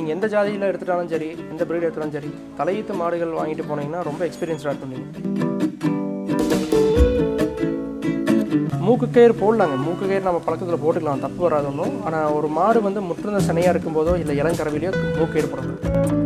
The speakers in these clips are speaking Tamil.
நீங்கள் எந்த ஜாதியில் எடுத்துட்டாலும் சரி எந்த பிரீட் எடுத்தாலும் சரி தலையீத்து மாடுகள் வாங்கிட்டு போனீங்கன்னா ரொம்ப எக்ஸ்பீரியன்ஸாக இருக்கும் நீங்கள் மூக்கு கயிறு போடலாங்க. மூக்கு கயிறு நம்ம பழக்கத்தில் போட்டுக்கலாம் தப்பு வராது ஒன்றும் ஆனால் ஒரு மாடு வந்து முற்றுந்த சனையாக இருக்கும்போதோ இல்லை இளங்கரவிலையோ மூக்கு கயிறு போடணும்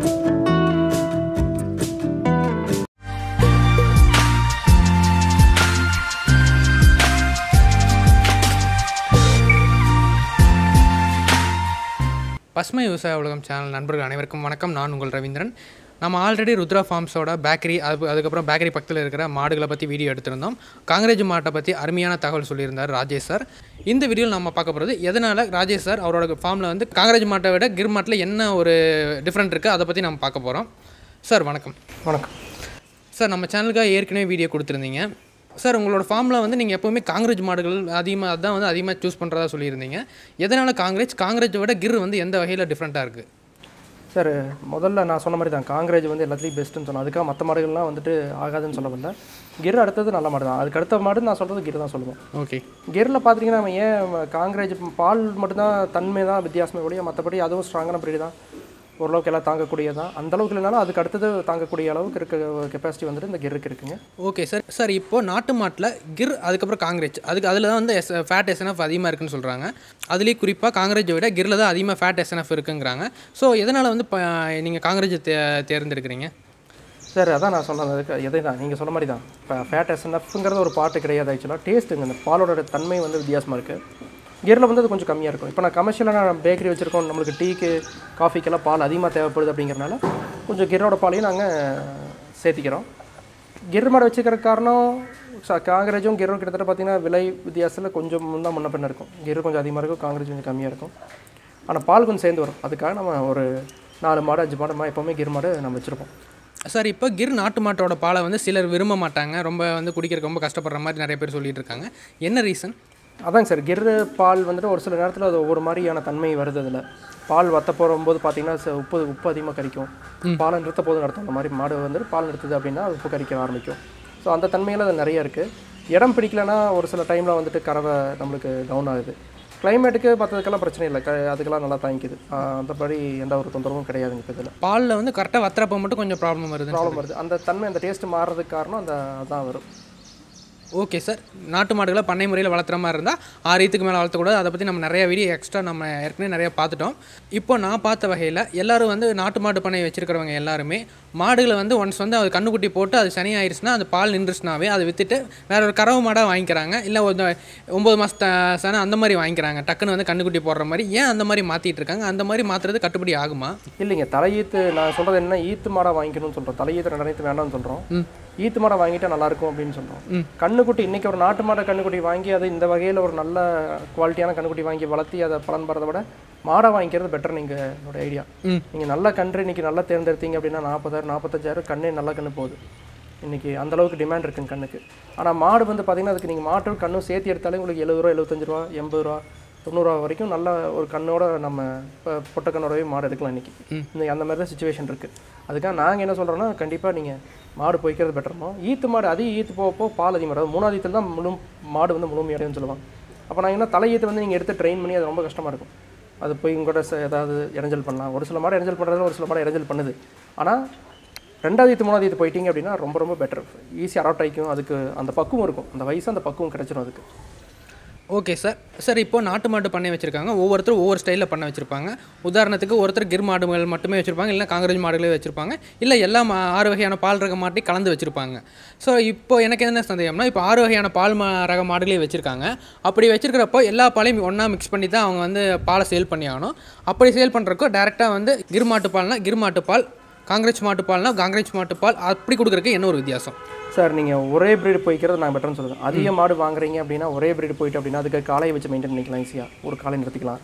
பசுமை விவசாய உலகம் சேனல் நண்பர்கள் அனைவருக்கும் வணக்கம். நான் உங்கள் ரவீந்திரன். நம்ம ஆல்ரெடி ருத்ரா ஃபார்ம்ஸோட பேக்கரி அது அதுக்கப்புறம் பேக்கரி பக்கத்தில் இருக்கிற மாடுகளை பற்றி வீடியோ எடுத்திருந்தோம். காங்கிரேஜ் மாட்டை பற்றி அருமையான தகவல் சொல்லியிருந்தார் ராஜேஷ் சார் இந்த வீடியோவில் நம்ம பார்க்க போகிறது எதனால் ராஜேஷ் சார் அவரோட ஃபார்மில் வந்து காங்கிரேஜ் மாட்டை விட கிர் மாட்டில் என்ன ஒரு டிஃப்ரெண்ட் இருக்குது அதை பற்றி நம்ம பார்க்க போகிறோம் சார் வணக்கம். வணக்கம். சார் நம்ம சேனலுக்காக ஏற்கனவே வீடியோ கொடுத்துருந்தீங்க. சார் உங்களோட ஃபார்மில் வந்து நீங்கள் எப்போவுமே காங்கிரேஜ் மாடுகள் அதிகமாக அதான் வந்து அதிகமாக சூஸ் பண்ணுறதா சொல்லியிருந்தீங்க. எதனால் காங்கிரேஜ் காங்கிரேஜை விட கிர் வந்து எந்த வகையில் டிஃப்ரெண்ட்டாக இருக்குது சார் முதல்ல நான் சொன்ன மாதிரி தான். காங்கிரேஜ் வந்து எல்லாத்துலேயும் பெஸ்ட்டுன்னு சொன்னேன். அதுக்காக மற்ற மாடுகள்லாம் வந்துட்டு ஆகாதுன்னு சொல்ல வரல. கிர் அடுத்தது நல்ல மாடு தான். அதுக்கு அடுத்த மாடு நான் சொல்கிறது கிர் தான் சொல்லுவேன். ஓகே. கிரில் பார்த்தீங்கன்னா நம்ம ஏன் காங்கிரேஜ் பால் மட்டும்தான் தன்மை தான் வித்தியாசமே ஒழிய மற்றபடி அதுவும் ஸ்ட்ராங்கான பிரீடு தான். ஓரளவுக்கு எல்லாம் தாங்கக்கூடியது தான் அந்த அளவுக்கு இல்லைனாலும் அதுக்கு அடுத்தது தாங்கக்கூடிய அளவுக்கு இருக்க கெப்பாசிட்டி வந்துட்டு இந்த கிருக்கு இருக்குங்க. ஓகே சார் சார் இப்போ நாட்டு மாட்டில் கிர் அதுக்கப்புறம் காங்கிரேஜ் அதுக்கு அதில் தான் வந்து எஸ் ஃபேட் எஸ்என்எஃப் அதிகமாக இருக்குன்னு சொல்கிறாங்க அதுலேயும் குறிப்பாக காங்கிரேஜை விட கிரில் தான் அதிகமாக ஃபேட் எஸ்என்எஃப் இருக்குங்கிறாங்க. ஸோ எதனால் வந்து நீங்கள் காங்கிரேஜை தே தேர்ந்தெடுக்கிறீங்க? சார் அதான் நான் சொன்னது அதுக்கு எதை தான் நீங்கள் சொன்ன மாதிரி தான் இப்போ ஃபேட் எஸ்என்எஃப்ங்கிறது ஒரு பாட்டு கிடையாது ஆக்சுவலாக டேஸ்ட்டுங்க இந்த பாலோட தன்மை வந்து வித்தியாசமாக இருக்குது கியரில் வந்து அது கொஞ்சம் கம்மியாக இருக்கும். இப்போ நான் கமர்ஷியலாக நான் பேக்கரி வச்சுருக்கோம். நம்மளுக்கு டீக்கு காஃபிக்கெல்லாம் பால் அதிகமாக தேவைப்படுது அப்படிங்கிறனால கொஞ்சம் கியரோட பாலையும் நாங்கள் சேர்த்திக்கிறோம். கிர் மாடு வச்சுக்கிற காரணம் காங்கிரேஜும் கிரும் கிட்டத்தட்ட பார்த்தீங்கன்னா விலை வித்தியாசத்தில் கொஞ்சம் தான் முன்ன பின்ன இருக்கும். கிர் கொஞ்சம் அதிகமாக இருக்கும் காங்கிரேஜ் கொஞ்சம் கம்மியாக இருக்கும். ஆனால் பால் கொஞ்சம் சேர்ந்து வரும். அதுக்காக நம்ம ஒரு நாலு மாடு அஞ்சு மாடு எப்போவுமே கிர் மாடு நம்ம வச்சுருப்போம். சார் இப்போ கிர் நாட்டு மாட்டோட பாலை வந்து சிலர் விரும்ப மாட்டாங்க. ரொம்ப வந்து குடிக்கிறதுக்கு ரொம்ப கஷ்டப்படுற மாதிரி நிறைய பேர் சொல்லிட்டு இருக்காங்க. என்ன ரீசன் அதாங்க சார் கிர் பால் வந்துட்டு ஒரு சில நேரத்தில் அது ஒவ்வொரு மாதிரியான தன்மை வருது அதில். பால் வத்த போகும்போது பார்த்தீங்கன்னா உப்பு உப்பு அதிகமாக கரிக்கும். பாலை நிறுத்த போது நடத்தும். அந்த மாதிரி மாடு வந்துட்டு பால் நிறுத்துது அப்படின்னா அது உப்பு கரிக்க ஆரம்பிக்கும். ஸோ அந்த தன்மையில் அது நிறைய இருக்குது இடம் பிடிக்கலனா ஒரு சில டைமில் வந்துட்டு கறவை நம்மளுக்கு டவுன் ஆகுது. கிளைமேட்டுக்கு மற்றதுக்கெல்லாம் பிரச்சனை இல்லை. க அதுக்கெல்லாம் நல்லா தாங்கிக்குது. அந்தபடி எந்த ஒரு தொந்தரவும் கிடையாதுங்க இப்போ இதில். பாலில் வந்து கரெக்டாக வத்துறப்ப மட்டும் கொஞ்சம் ப்ராப்ளம் வருது ப்ராப்ளம் வருது. அந்த தன்மை அந்த டேஸ்ட் மாறுறதுக்கு காரணம் அந்த அதான் வரும். Okay sir. நாட்டு மாடுகளை பண்ணை முறையில் வளர்த்துற மாதிரி இருந்தால் ஆறு ஈத்துக்கு மேலே வளர்த்தக்கூடாது அதை பற்றி நம்ம நிறைய வீடியோ எக்ஸ்ட்ரா நம்ம ஏற்கனவே நிறைய பார்த்துட்டோம். இப்போ நான் பார்த்த வகையில் எல்லாரும் வந்து நாட்டு மாட்டு பண்ணை வச்சிருக்கிறவங்க எல்லாருமே மாடுகளை வந்து ஒன்ஸ் வந்து அது கண்ணுக்குட்டி போட்டு அது சனி ஆயிடுச்சுன்னா அந்த பால் நின்றுச்சுனாவே அதை விற்றுட்டு வேற ஒரு கறவை மாடாக வாங்கிக்கிறாங்க. இல்லை ஒரு ஒம்பது மாதத்த சனை அந்த மாதிரி வாங்கிக்கிறாங்க. டக்குன்னு வந்து கண்ணுக்குட்டி போடுற மாதிரி ஏன் அந்த மாதிரி மாற்றிட்டு இருக்காங்க? அந்த மாதிரி மாற்றுறது கட்டுப்படி ஆகுமா? இல்லைங்க தலையீத்து நான் சொல்கிறது என்ன? ஈத்து மாடை வாங்கிக்கணும்னு சொல்கிறோம் தலையீத்து ரெண்டாயிரத்து வேண்டாம்னு சொல்கிறோம். ஈத்து மாடை வாங்கிட்டா நல்லா இருக்கும் அப்படின்னு சொல்கிறோம் கண்ணுக்குட்டி இன்னைக்கு ஒரு நாட்டு மாடை கண்ணுக்குட்டி வாங்கி அது இந்த வகையில் ஒரு நல்ல குவாலிட்டியான கண்ணுக்குட்டி வாங்கி வளர்த்தி அதை பலன் பெறதை விட மாடை வாங்கிக்கிறது பெட்டர் நீங்கள் என்னோட ஐடியா. நீங்கள் நல்ல கன்று இன்னைக்கு நல்லா தேர்ந்தெடுத்தீங்க அப்படின்னா நாற்பதாயிரம் நாற்பத்தஞ்சாயிரம் கண்ணே நல்ல கண்ணு போகுது. இன்னைக்கு அந்த அளவுக்கு டிமாண்ட் இருக்குங்க கண்ணுக்கு. ஆனால் மாடு வந்து பார்த்தீங்கன்னா அதுக்கு நீங்கள் மாட்டும் கண்ணும் சேர்த்து எடுத்தாலே உங்களுக்கு எழுபது ரூபா எழுபத்தஞ்சு ரூபா எண்பது ரூபா தொண்ணூறுரூவா வரைக்கும் நல்ல ஒரு கண்ணோட நம்ம இப்போ பொட்டை கண்ணோடவே மாடு எடுக்கலாம் இன்னைக்கு. இன்னைக்கு அந்த மாதிரி தான் சுச்சுவேஷன் இருக்குது அதுக்காக நாங்கள் என்ன சொல்கிறோன்னா கண்டிப்பாக நீங்கள் மாடு போய்க்கிறது பெட்டருமோ ஈத்து மாடு அதிக ஈத்து போக போக பால் அதிகமாக வரும் மூணாவது ஈத்தில் தான் முழு மாடு வந்து முழுமையடையும்னு சொல்லுவாங்க. அப்போ நான் என்ன தலை ஈத்து வந்து நீங்கள் எடுத்து ட்ரெயின் பண்ணி அது ரொம்ப கஷ்டமாக இருக்கும். அது போய் உங்களோட ச- ஏதாவது இடைஞ்சல் பண்ணலாம். ஒரு சில மாடு இடைஞ்சல் பண்ணுறதுல ஒரு சில மாடு இடைஞ்சல் பண்ணுது. ஆனால் ரெண்டாவது ஈத்து மூணாவது ஈத்து போயிட்டீங்க அப்படின்னா ரொம்ப ரொம்ப பெட்டர் ஈஸியாக அடாப்ட் ஆகிக்கும். அதுக்கு அந்த பக்குவம் இருக்கும். அந்த வயசு அந்த பக்குவம் கிடச்சிடும் அதுக்கு. ஓகே சார் சார் இப்போ நாட்டு மாட்டு பண்ணை வச்சுருக்காங்க. ஒவ்வொருத்தரும் ஒவ்வொரு ஸ்டைலில் பண்ண வச்சுருப்பாங்க. உதாரணத்துக்கு ஒருத்தர் கிர் மாடுகள் மட்டுமே வச்சுருப்பாங்க இல்லை காங்கிரஸ் மாடுகளே வச்சுருப்பாங்க. இல்லை எல்லா மா ஆறு வகையான பால் ரக மாட்டி கலந்து வச்சுருப்பாங்க. ஸோ இப்போ எனக்கு என்ன சந்தேகம்னா இப்போ ஆறு வகையான பால் மா ரக மாடுகளே வச்சுருக்காங்க. அப்படி வச்சுருக்கிறப்போ எல்லா பாலையும் ஒன்றா மிக்ஸ் பண்ணி தான் அவங்க வந்து பாலை சேல் பண்ணி ஆகணும். அப்படி சேல் பண்ணுறக்கோ டேரெக்டாக வந்து கிர் மாட்டு பால்னால் கிர் மாட்டு பால் காங்கிரஸ் மாட்டு பால்னா காங்கிரஸ் மாட்டு பால் அப்படி கொடுக்குறதுக்கு என்ன ஒரு வித்தியாசம்? சார் நீங்கள் ஒரே பிரீடு போய்க்கிறது நான் பெட்டர்னு சொல்லுவேன் அதிக மாடு வாங்குறீங்க அப்படின்னா ஒரே பிரீடு போயிட்டு அப்படின்னா அதுக்கு காலையை வச்சு மெயின்டைன் பண்ணிக்கலாம் ஈஸியாக ஒரு காலை நிறுத்திக்கலாம்.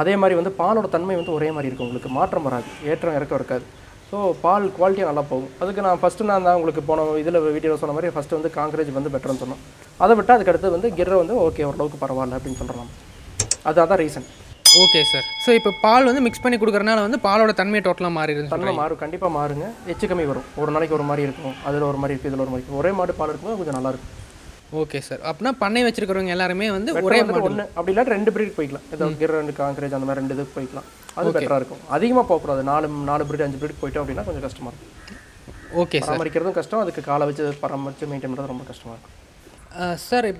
அதே மாதிரி வந்து பாலோட தன்மை வந்து ஒரே மாதிரி இருக்கும். உங்களுக்கு மாற்றம் வராது. ஏற்றம் இறக்கம் இருக்காது. ஸோ பால் குவாலிட்டியாக நல்லா போகும். அதுக்கு நான் ஃபஸ்ட்டு நான் தான் உங்களுக்கு போன இதில் வீடியோவில் சொன்ன மாதிரி ஃபஸ்ட்டு வந்து காங்கிரேஜ் வந்து பெட்டர்னு சொன்னோம். அதை விட்டு அதுக்கு அடுத்து வந்து கிர்ரை வந்து ஓகே ஓரளவுக்கு பரவாயில்ல அப்படின்னு சொல்கிறோம் அது அதான் ரீசன் ஓகே சார் ஸோ இப்போ பால் வந்து மிக்ஸ் பண்ணி கொடுக்குறனால வந்து பாலோட தன்மை டோட்டலாக மாறிடுது தன்மை மாறும். கண்டிப்பாக மாறுங்க. எச்சு கம்மி வரும். ஒரு நாளைக்கு ஒரு மாதிரி இருக்கும். அதில் ஒரு மாதிரி இருக்குது இதில் ஒரு மாதிரி ஒரே மாடு பால் இருக்கும்போது கொஞ்சம் நல்லா இருக்கும். ஓகே சார் அப்படின்னா பண்ணை வச்சிருக்கிறவங்க எல்லாருமே வந்து ஒரே வந்துட்டு ஒன்று அப்படி இல்லாட்டி ரெண்டு பிரீட் போய்க்கலாம். ஏதோ கிர் ரெண்டு காங்கிரேஜ் அந்த மாதிரி ரெண்டு இதுக்கு போய்க்கலாம். அது பெட்டராக இருக்கும். அதிகமாக போகக்கூடாது. நாலு நாலு பிரீட் அஞ்சு பிரீட் போயிட்டோம் அப்படின்னா கொஞ்சம் கஷ்டமாக இருக்கும். ஓகே சார் பராமரிக்கிறதும் கஷ்டம். அதுக்கு காலை வச்சு பராமரித்து மெயின்டைன் பண்ணுறது ரொம்ப கஷ்டமாக இருக்கும். சார்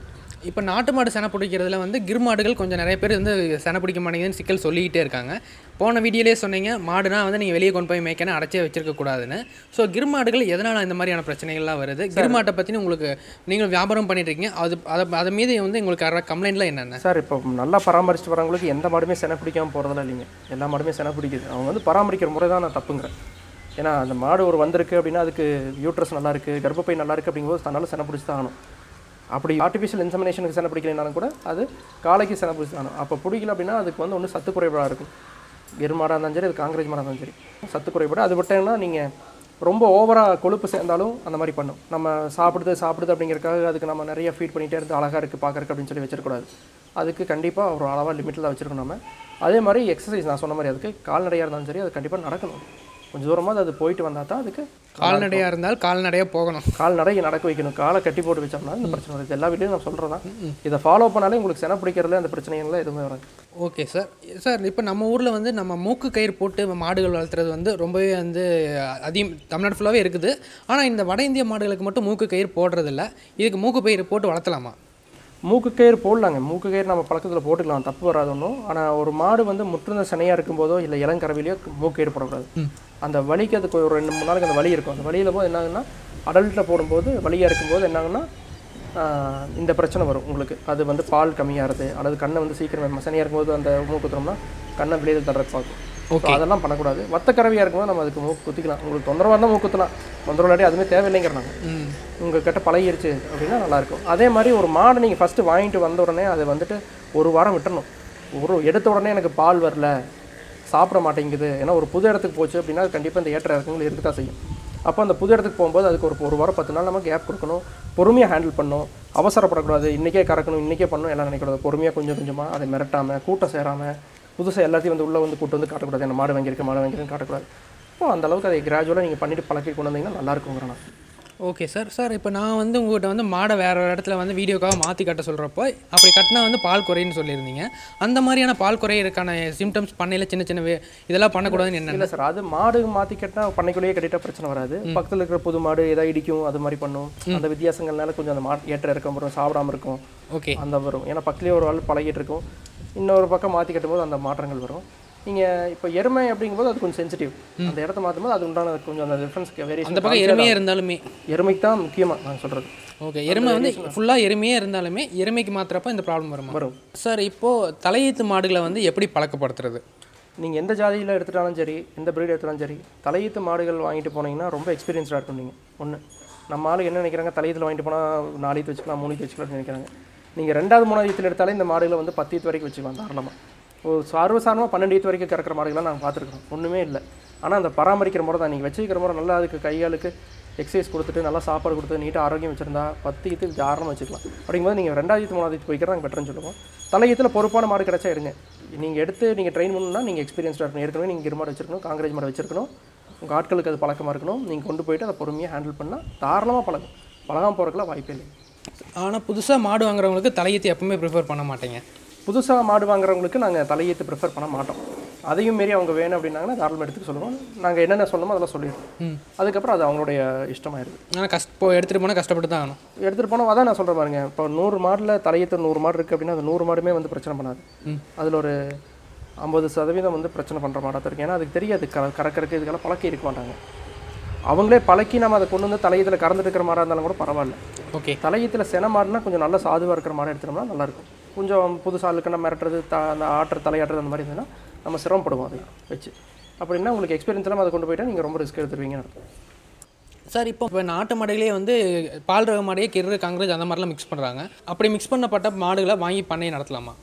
இப்போ நாட்டு மாடு செனை பிடிக்கிறதுல வந்து கிர் மாடுகள் கொஞ்சம் நிறைய பேர் வந்து செனை பிடிக்க மாட்டேங்குதுன்னு சிக்கல் சொல்லிக்கிட்டே இருக்காங்க. போன வீடியோலேயே சொன்னீங்க மாடுனா வந்து நீங்கள் வெளியே கொண்டு போய் மேய்க்கணும் அடைச்சே வச்சிருக்க கூடாதுன்னு. ஸோ கிர் மாடுகள் எதனால் இந்த மாதிரியான பிரச்சனைகள்லாம் வருது? கிர் மாட்டை பற்றின உங்களுக்கு நீங்கள் வியாபாரம் பண்ணிட்டு இருக்கீங்க அது அதை அதை மீது வந்து உங்களுக்கு வர கம்ப்ளைண்ட்லாம் என்னென்ன? சார் இப்போ நல்லா பராமரிச்சுட்டு வரவங்களுக்கு எந்த மாடுமே செனை பிடிக்காம போகிறதெல்லாம் இல்லைங்க. எல்லா மாடுமே செனை பிடிக்குது. அவங்க வந்து பராமரிக்கிற முறை தான் நான் தப்புங்கிறேன். ஏன்னா அந்த மாடு ஒரு வந்திருக்கு அப்படின்னா அதுக்கு யூட்ரஸ் நல்லா இருக்குது கர்ப்பப்பை நல்லா இருக்குது அப்படிங்கும்போது தன்னால் செனை பிடிச்சி தான் ஆகணும். அப்படி ஆர்டிஃபிஷியல் இன்சமினேஷனுக்கு சென பிடிக்கலனாலும் கூட அது காலைக்கு சென பிடிச்சி தான் அப்போ பிடிக்கல அப்படின்னா அதுக்கு வந்து ஒன்று சத்து குறைபாடாக இருக்கும். எருமாடாக இருந்தாலும் சரி அது காங்கிரேஜ் மாடாக இருந்தாலும் சரி. சத்து குறைபாடு. அது விட்டேன்னா நீங்கள் ரொம்ப ஓவராக கொழுப்பு சேர்ந்தாலும் அந்த மாதிரி பண்ணும். நம்ம சாப்பிடுது சாப்பிடுது அப்படிங்கிறக்காக அதுக்கு நம்ம நிறைய ஃபீட் பண்ணிகிட்டே இருந்து அழகாக இருக்குது பார்க்குறக்கு அப்படின்னு சொல்லி வச்சிருக்கூடாது அதுக்கு கண்டிப்பாக ஒரு அளவாக லிமிட்டில் தான் வச்சுருக்கணும் நம்ம. அதே மாதிரி எக்ஸசைஸ் நான் சொன்ன மாதிரி அதுக்கு கால்நடையாக இருந்தாலும் சரி அது கண்டிப்பாக நடக்கணும். கொஞ்சம் தூரமாக அது போயிட்டு வந்தால் தான் அதுக்கு கால்நடையாக இருந்தால் கால்நடையாக போகணும். கால்நடை நடக்க வைக்கணும். காலை கட்டி போட்டு வச்சோம்னா இந்த பிரச்சனை வருது. எல்லா வீட்லையும் நான் சொல்கிறேன் தான். இதை ஃபாலோ பண்ணாலே உங்களுக்கு செனை பிடிக்கிறதுல அந்த பிரச்சனைகள்லாம் எதுவுமே வராது. ஓகே சார் சார் இப்போ நம்ம ஊரில் வந்து நம்ம மூக்கு கயிறு போட்டு மாடுகள் வளர்த்துறது வந்து ரொம்பவே வந்து அதிகம் தமிழ்நாடு ஃபுல்லாகவே இருக்குது. ஆனால் இந்த வட இந்திய மாடுகளுக்கு மட்டும் மூக்கு கயிறு போடுறதில்ல. இதுக்கு மூக்கு கயிறு போட்டு வளர்த்தலாமா? மூக்கு கயிறு போடலாங்க. மூக்கு கயிறு நம்ம பழக்கத்தில் போட்டுக்கலாம். தப்பு வராது ஒன்றும் ஆனால் ஒரு மாடு வந்து முற்றுந்த சனையாக இருக்கும்போதோ இல்லை இளங்கறவையிலையோ மூக்கு கயிறு போடக்கூடாது. அந்த வலிக்கு அதுக்கு ஒரு ரெண்டு மூணு நாளைக்கு அந்த வலி இருக்கும். அந்த வலியில் போது என்னாகுன்னா அடல்ட்டில் போடும்போது வலியாக இருக்கும்போது என்னாகுன்னா இந்த பிரச்சனை வரும் உங்களுக்கு. அது வந்து பால் கம்மியாகிறது அல்லது கண்ணை வந்து சீக்கிரம் சனியாக இருக்கும்போது அந்த மூக்கு குத்துறோம்னா கண்ணை வெளியில் தர்றதுக்கு பார்க்கும் So, அதெல்லாம் பண்ணக்கூடாது. வத்த கறவையாக இருக்கும்போது நம்ம அதுக்கு மூக்கு குத்திக்கலாம். உங்களுக்கு தொந்தரவாக இருந்தால் மூக்கு குத்தலாம். தொந்தரவு இல்லாட்டி அதுவுமே தேவையில்லைங்கிறாங்க. உங்கள் கிட்ட பழகிருச்சு அப்படின்னா நல்லாயிருக்கும். அதே மாதிரி ஒரு மாடு நீங்கள் ஃபஸ்ட்டு வாங்கிட்டு வந்த உடனே அதை வந்துட்டு ஒரு வாரம் விட்டுறணும். ஒரு எடுத்த உடனே எனக்கு பால் வரல. சாப்பிட மாட்டேங்குது ஏன்னா ஒரு புது இடத்துக்கு போச்சு அப்படின்னா கண்டிப்பாக இந்த ஏற்ற இறக்கங்கள் இருக்க தான் செய்யும். அப்போ அந்த புது இடத்துக்கு போகும்போது அதுக்கு ஒரு ஒரு வாரம் பத்து நாள் நம்ம கேப் கொடுக்கணும். பொறுமையாக ஹேண்டில் பண்ணணும். அவசரப்படக்கூடாது. இன்றைக்கே கறக்கணும் இன்றைக்கே பண்ணணும் எல்லாம் நினைக்கக்கூடாது. பொறுமையாக கொஞ்சம் கொஞ்சமாக அதை மிரட்டாமல் கூட்டம் சேராமல் புதுசாக எல்லாத்தையும் வந்து உள்ளே வந்து கூட்டு வந்து காட்டக்கூடாது. என்ன மாடு வாங்கியிருக்கேன் மாடு வாங்கியிருக்கேன் காட்டக்கூடாது. ஸோ அந்த அளவுக்கு அதை கிராஜுவலாக நீங்கள் பண்ணிட்டு பழக்கி கொண்டு வந்தீங்கன்னா நல்லாயிருக்குங்கிறேன் நான். ஓகே சார் சார் இப்போ நான் வந்து உங்கள்கிட்ட வந்து மாடை வேற ஒரு இடத்துல வந்து வீடியோக்காக மாற்றி கட்ட சொல்கிறப்போ அப்படி கட்டினா வந்து பால் குறைன்னு சொல்லியிருந்தீங்க. அந்த மாதிரியான பால் குறையிறதுக்கான சிம்டம்ஸ் பண்ணையில் சின்ன சின்ன இதெல்லாம் பண்ணக்கூடாதுன்னு என்ன இல்லை சார் அது மாடு மாற்றி கட்டினா பண்ணைக்குள்ளேயே கட்டிட்டா பிரச்சனை வராது. பக்கத்தில் இருக்கிற புது மாடு ஏதாவது இடிக்கும் அது மாதிரி பண்ணும். அந்த வித்தியாசங்கள்னால கொஞ்சம் அந்த மாட்டு ஏற்ற இறக்கம் வரும் சாப்பிடாம இருக்கும். ஓகே அந்த வரும். ஏன்னா பக்கத்துலேயே ஒரு ஆள் பழகிட்டு இருக்கும். இன்னொரு பக்கம் மாற்றி கட்டும்போது அந்த மாற்றங்கள் வரும். நீங்கள் இப்போ எருமை அப்படிங்கும்போது அது கொஞ்சம் சென்சிட்டிவ் அந்த இடத்த மாற்றும் போது அது உண்டான கொஞ்சம் அந்த டிஃப்ரென்ஸ்க்கு அந்த வேரியேஷன் பக்கம் எருமையாக இருந்தாலுமே. எருமைக்கு தான் முக்கியமாக நான் சொல்கிறது ஓகே எருமை வந்து ஃபுல்லாக எருமையே இருந்தாலுமே எருமைக்கு மாத்திரப்ப இந்த ப்ராப்ளம் வருமா? வரும். சார் இப்போது தலையீத்து மாடுகளை வந்து எப்படி பழக்கப்படுத்துறது? நீங்கள் எந்த ஜாதியில் எடுத்துட்டாலும் சரி எந்த breed எடுத்தாலும் சரி தலையீத்து மாடுகள் வாங்கிட்டு போனீங்கன்னா ரொம்ப எக்ஸ்பீரியன்ஸ்டாக இருக்கும் நீங்கள் ஒன்று நம்ம ஆளுங்க என்ன நினைக்கிறாங்க? தலையீத்தில் வாங்கிட்டு போனால் நாலு ஈத்து வச்சுக்கலாம் மூணு வச்சுக்கலாம்னு நினைக்கிறாங்க. நீங்கள் ரெண்டாவது மூணாவது ஈத்தில் எடுத்தாலே இந்த மாடுகளை வந்து பத்து வரைக்கும் வச்சுக்கலாம் தாராளமாக ஒரு சர்வசாரமாக பன்னெண்டு ஈத்து வரைக்கும் கறக்கிற மாடுகள்லாம் நாங்கள் பார்த்துருக்கோம் ஒன்றுமே இல்லை. ஆனால் அந்த பராமரிக்கிற முறை தான். நீங்கள் வச்சுக்கிற முறை நல்லா அதுக்கு கையாளுக்கு எக்ஸசைஸ் கொடுத்துட்டு நல்லா சாப்பாடு கொடுத்து நீட்டாக ஆரோக்கியம் வச்சிருந்தா பத்து ஈத்து தாராளமாக வச்சுக்கலாம். அப்படிங்கும்போது நீங்கள் ரெண்டாவது ஈத்து மூணாவது ஈத்து போய்க்கிறா நாங்கள் பெட்டர்னு சொல்லுவோம். தலையத்தில் பொறுப்பான மாடு கிடைச்சா எடுங்க. நீங்கள் எடுத்து நீங்கள் ட்ரெயின் பண்ணணும்னா நீங்கள் எக்ஸ்பீரியன்ஸ்டாக இருக்கணும். ஏற்கனவே நீங்கள் மாதிரி வச்சுருக்கணும் காங்கிரேஜ் மாடு வச்சுருக்கணும். உங்கள் ஆட்களுக்கு அது பழக்கமாக இருக்கணும். நீங்கள் கொண்டு போயிட்டு அதை பொறுமையாக ஹேண்டில் பண்ணால் தாராளமாக பழகும். பழகாம போகிறதுக்குலாம் வாய்ப்பே இல்லை. ஆனால் புதுசாக மாடு வாங்குறவங்களுக்கு தலையத்தை எப்பவுமே ப்ரிஃபர் பண்ண மாட்டேங்க. புதுசாக மாடு வாங்குறவங்களுக்கு நாங்கள் தலையீத்து ப்ரிஃபர் பண்ண மாட்டோம். அதையும் மீறி அவங்க வேணும் அப்படின்னாங்கன்னா தாராளமாக எடுத்துக்க சொல்லுவோம். நாங்கள் என்னென்ன சொல்லணுமோ அதெல்லாம் சொல்லிடுவோம். அதுக்கப்புறம் அது அவங்களுடைய இஷ்டமாயிருது ஆனால் கஷ்ட இப்போ எடுத்துகிட்டு போனால் கஷ்டப்பட்டு தான் ஆகணும். எடுத்துகிட்டு போனோம் அதான் நான் சொல்கிறேன் பாருங்க. இப்போ நூறு மாடில் தலையீத்து நூறு மாடு இருக்குது அப்படின்னா அந்த நூறு மாடுமே வந்து பிரச்சனை பண்ணாது. அதில் ஒரு ஐம்பது சதவீதம் வந்து பிரச்சனை பண்ணுற மாடாக தான் இருக்கு. ஏன்னா அதுக்கு தெரியாது. க கறக்கறக்கு இதுக்கெல்லாம் பழக்கி இருக்க மாட்டாங்க. அவங்களே பழக்கி நம்ம அதை கொண்டு வந்து தலையீத்தில் கறந்துட்டு இருக்கிற மாடாக இருந்தாலும் கூட பரவாயில்ல. ஓகே. தலையீத்தில் சென மாடுனா கொஞ்சம் நல்ல சாதுவாக இருக்கிற மாடை எடுத்துட்டோம்னா நல்லாயிருக்கும் கொஞ்சம் புதுசு ஆளுக்கு நம்ம மிரட்டுறது த அந்த ஆட்டுற தலையாட்டுறது அந்த மாதிரி இருந்ததுன்னா நம்ம சிரமப்படுவோம் அதை வச்சு. அப்படின்னா உங்களுக்கு எக்ஸ்பீரியன்ஸ் எல்லாம் அதை கொண்டு போயிட்டா நீங்கள் ரொம்ப ரிஸ்க் எடுத்துருவீங்கன்னு அர்த்தம். சார் இப்போ இப்போ நாட்டு மாடுகளே வந்து பால் ரக மாடையே கிரு காங்கிரஸ் அந்த மாதிரிலாம் மிக்ஸ் பண்ணுறாங்க அப்படி மிக்ஸ் பண்ணப்பட்ட மாடுகளை வாங்கி பண்ணையை நடத்தலாமா?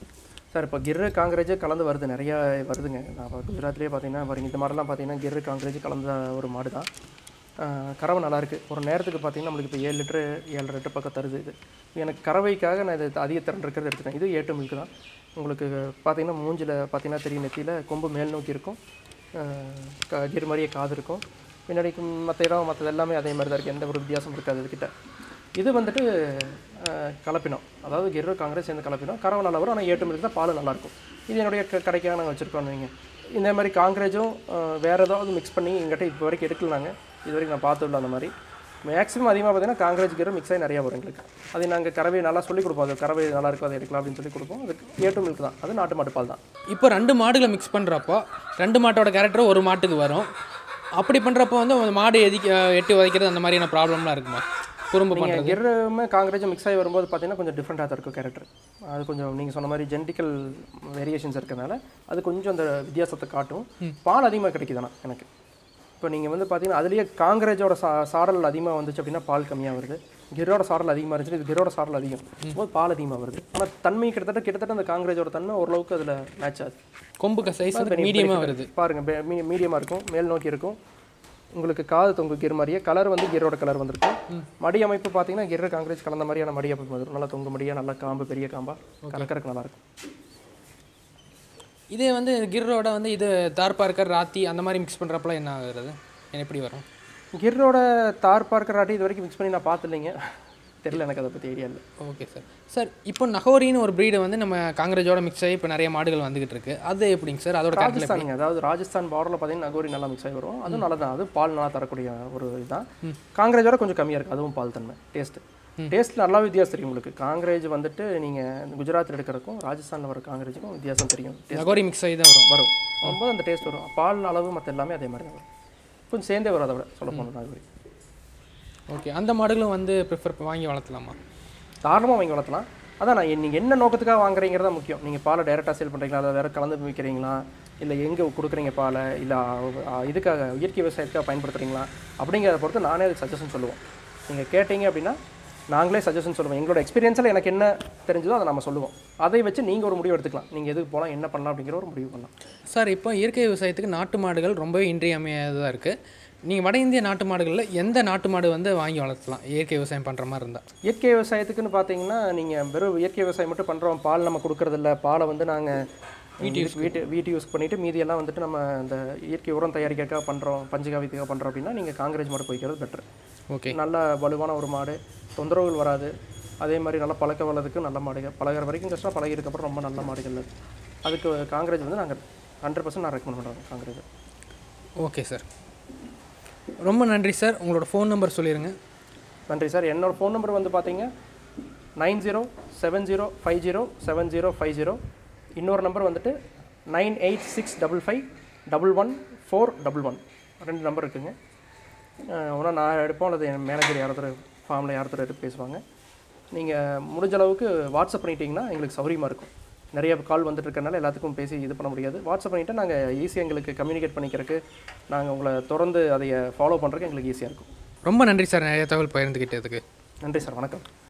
சார் இப்போ கிர்ரு காங்கிரேஜ் கலந்து வருது நிறையா வருதுங்க. நான் இப்போ குஜராத்லேயே பார்த்தீங்கன்னா பாருங்க இந்த மாடெல்லாம் பார்த்தீங்கன்னா கிர்ரு காங்கிரேஜ் கலந்த ஒரு மாடு தான் கறவை நல்லாயிருக்கு ஒரு நேரத்துக்கு பார்த்தீங்கன்னா நம்மளுக்கு இப்போ ஏழு லிட்டரு ஏழு லிட்டர் பக்கம் தருது இது. எனக்கு கறவைக்காக நான் இது அதிக திறன் இருக்கிறது எடுத்துட்டேன். இது ஏட்டு மில்க் தான். உங்களுக்கு பார்த்தீங்கன்னா மூஞ்சில் பார்த்தீங்கன்னா தெரியும் நெத்தியில் கொம்பு மேல் நோக்கி இருக்கும். க மாதிரியே காது இருக்கும். பின்னாடி மற்ற இடம் மற்றது எல்லாமே அதே மாதிரி தான் இருக்குது எந்த ஒரு வித்தியாசம் இருக்காது இதுக்கிட்ட இது வந்துட்டு கலப்பினம். அதாவது கெரு காங்கிரஸ் சேர்ந்து கலப்பினம். கறவை நல்லா வரும் ஆனால் ஏட்டு மில்க் தான் பால் நல்லாயிருக்கும் இது என்னுடைய க கடைக்காக நாங்கள் வச்சுருக்கோம் நீங்கள் இந்த மாதிரி காங்கிரேஜும் வேறு ஏதாவது மிக்ஸ் பண்ணி எங்கிட்ட இப்போ வரைக்கும் எடுக்கல நாங்கள் இது வரைக்கும் நான் பார்த்ததில்ல அந்த மாதிரி. மேக்ஸிமம் அதிகமாக பார்த்தீங்கன்னா காங்கிரஸ் கிரு மிக்ஸ் ஆகி நிறையா வரும் எங்களுக்கு. அது நாங்கள் கறவை நல்லா சொல்லி கொடுப்போம். அது கறவை நல்லா இருக்கும் அதை எடுக்கலாம் அப்படின்னு சொல்லி கொடுப்போம். அது ஏட்டு மில்க் தான். அது நாட்டு மாட்டு பால் தான். இப்போ ரெண்டு மாடுகளை மிக்ஸ் பண்ணுறப்போ ரெண்டு மாட்டோட கேரக்டர் ஒரு மாட்டுக்கு வரும். அப்படி பண்ணுறப்போ வந்து மாடு எதிக்க எட்டி உதைக்கிறது அந்த மாதிரியான ப்ராப்ளம்லாம் இருக்குமா? குறும்பு பண்ணுறது கிருமே காங்கிரேஜும் மிக்ஸ் ஆகி வரும்போது பார்த்தீங்கன்னா கொஞ்சம் டிஃப்ரெண்ட்டாக தான் இருக்கும் கேரக்டர் அது கொஞ்சம் நீங்கள் சொன்ன மாதிரி ஜெனட்டிக்கல் வேரியேஷன்ஸ் இருக்கிறதுனால அது கொஞ்சம் அந்த வித்தியாசத்தை காட்டும். பால் அதிகமாக கிடைக்குதுண்ணா எனக்கு. இப்போ நீங்கள் வந்து பார்த்தீங்கன்னா அதுலேயே காங்கிரேஜோட சா சாரல் அதிகமாக வந்துச்சு அப்படின்னா பால் கம்மியாக வருது. கிரோட சாரல் அதிகமாக இருந்துச்சு இது கிரோட சாரல் அதிகம். போது பால் அதிகமாக வருது. ஆனால் தன்மை கிட்டத்தட்ட கிட்டத்தட்ட அந்த காங்கிரேஜோட தன்மை ஓரளவுக்கு அதில் மேட்ச் ஆகுது. கொம்புக்கு சைஸ் மீடியமாக வருது. பாருங்க மீடியமாக இருக்கும் மேல் நோக்கி இருக்கும். உங்களுக்கு காது தொங்கு கிர் மாதிரியே கலர் வந்து கிரோட கலர் வந்திருக்கும் மடி அமைப்பு பார்த்தீங்கன்னா கிர் காங்கிரஸ் கலந்த மாதிரியான மடி அமைப்பு வந்துடும் நல்லா தொங்கு மடியாக நல்லா காம்பு பெரிய காம்பா கலக்கறக்கு நல்லா இருக்கும். இதே வந்து கிர்ரோட வந்து இது தார்பார்க்கர் ராத்தி அந்த மாதிரி மிக்ஸ் பண்ணுறப்பலாம் என்ன ஆகுறது? எப்படி வரும்? கிரோட தார் பார்க்கர் ஆட்டி இது வரைக்கும் மிக்ஸ் பண்ணி நான் பார்த்துலைங்க தெரியல எனக்கு அதை பற்றி ஐடியா இல்லை. ஓகே சார் சார் இப்போ நகோரின்னு ஒரு ப்ரீடு வந்து நம்ம காங்கிரஸோட மிக்ஸ் ஆகி இப்போ நிறைய மாடுகள் வந்துகிட்டு இருக்கு. அது எப்படிங்க சார் அதோட ராஜஸ்தானுங்க. அதாவது ராஜஸ்தான் பார்டரில் பார்த்தீங்கன்னா நகோரி நல்லா மிக்ஸ் ஆகி வரும். அதுவும் நல்லா தான் அது பால் நல்லா தரக்கூடிய ஒரு இதுதான். காங்கிரேஜோட கொஞ்சம் கம்மியாக இருக்குது அதுவும் பால் தன்மை டேஸ்ட்டு டேஸ்ட் நல்லா வித்தியாசம் தெரியும் உங்களுக்கு. காங்கிரேஜ் வந்துட்டு நீங்கள் குஜராத்தில் எடுக்கிறதுக்கும் ராஜஸ்தானில் வர காங்கிரேஜுக்கும் வித்தியாசம் தெரியும். நகோரி மிக்ஸ் ஆகி தான் வரும். வரும். வரும்போது அந்த டேஸ்ட் வரும். பால் அளவு மற்ற எல்லாமே அதே மாதிரி தான் வரும். கொஞ்சம் சேர்ந்தே வரும் அதை விட சொல்ல போனோம் நகோரி. ஓகே அந்த மாடுகளும் வந்து ப்ரிஃபர் வாங்கி வளர்த்தலாமா? தாராளமாக வாங்கி வளர்த்தலாம். அதான் நான் நீங்கள் என்ன நோக்கத்துக்காக வாங்குறீங்கிறது தான் முக்கியம். நீங்கள் பாலை டைரெக்டாக சேல் பண்ணுறீங்களா அதை வேறு கலந்து விற்கிறீங்களா இல்லை எங்கே கொடுக்குறீங்க பாலை? இல்லை இதுக்காக இயற்கை விவசாயத்துக்காக பயன்படுத்துகிறீங்களா அப்படிங்கிறத பொறுத்து நானே அதுக்கு சஜஷன் சொல்லுவோம். நீங்கள் கேட்டீங்க அப்படின்னா நாங்களே சஜஷன் சொல்லுவோம். எங்களோட எக்ஸ்பீரியன்ஸில் எனக்கு என்ன தெரிஞ்சதோ அதை நம்ம சொல்லுவோம். அதை வச்சு நீங்கள் ஒரு முடிவு எடுத்துக்கலாம். நீங்கள் எதுக்கு போகலாம் என்ன பண்ணலாம் அப்படிங்கிற ஒரு முடிவு பண்ணலாம். சார் இப்போ இயற்கை விவசாயத்துக்கு நாட்டு மாடுகள் ரொம்பவே இன்றியமையாததாக இருக்குது நீங்கள் வட இந்திய நாட்டு மாடுகளில் எந்த நாட்டு மாடு வந்து வாங்கி வளர்த்தலாம்? இயற்கை விவசாயம் பண்ணுற மாதிரி இருந்தால் இயற்கை விவசாயத்துக்குன்னு பார்த்தீங்கன்னா நீங்கள் வெறும் இயற்கை விவசாயம் மட்டும் பண்ணுறோம் பால் நம்ம கொடுக்கறதில்ல. பாலை வந்து நாங்கள் வீட்டு யூஸ் வீட்டு வீட்டு யூஸ் பண்ணிவிட்டு மீதியெல்லாம் வந்துட்டு நம்ம இந்த இயற்கை உரம் தயாரிக்கிறதுக்காக பண்ணுறோம் பஞ்சகாவியத்துக்காக பண்ணுறோம் அப்படின்னா நீங்கள் காங்கிரேஜ் மாடு போய்க்கிறது பெட்டர் ஓகே. நல்ல வலுவான ஒரு மாடு. தொந்தரவுகள் வராது. அதே மாதிரி நல்லா பழக்க வளர்றதுக்கு நல்ல மாடுகள். பழகுற வரைக்கும் கஷ்டம். பழகிருக்கப்புறம் ரொம்ப நல்ல மாடுகள் அது. அதுக்கு காங்கிரேஜ் வந்து நாங்கள் ஹண்ட்ரட் பர்சன்ட் நான் ரெக்கமெண்ட் பண்ணுறோம் காங்கிரேஜ் ஓகே சார். ரொம்ப நன்றி சார். உங்களோட ஃபோன் நம்பர் சொல்லிடுங்க நன்றி சார். என்னோட ஃபோன் நம்பர் வந்து பார்த்தீங்க nine zero seven zero five zero seven zero five zero. இன்னொரு நம்பர் வந்துட்டு nine eight six double five double one four double one. ரெண்டு நம்பர் இருக்குங்க. ஒன்றா நான் எடுப்போம் அல்லது என் மேனேஜர் யாராவது ஃபார்மில் யாராவது எடுத்து பேசுவாங்க. நீங்கள் முடிஞ்ச அளவுக்கு வாட்ஸ்அப் பண்ணிட்டீங்கன்னா எங்களுக்கு சௌரியமாக இருக்கும். நிறைய கால் வந்துட்டு இருக்கறனால எல்லாத்துக்கும் பேசி இது பண்ண முடியாது. வாட்ஸ்அப் பண்ணிவிட்டு நாங்கள் ஈஸியாக எங்களுக்கு கம்யூனிகேட் பண்ணிக்கிறதுக்கு நாங்கள் உங்களை தொடர்ந்து அதை ஃபாலோ பண்ணுறதுக்கு எங்களுக்கு ஈஸியாக இருக்கும். ரொம்ப நன்றி சார் நிறைய தகவல் பகிர்ந்துக்கிட்டதுக்கு நன்றி சார் வணக்கம்.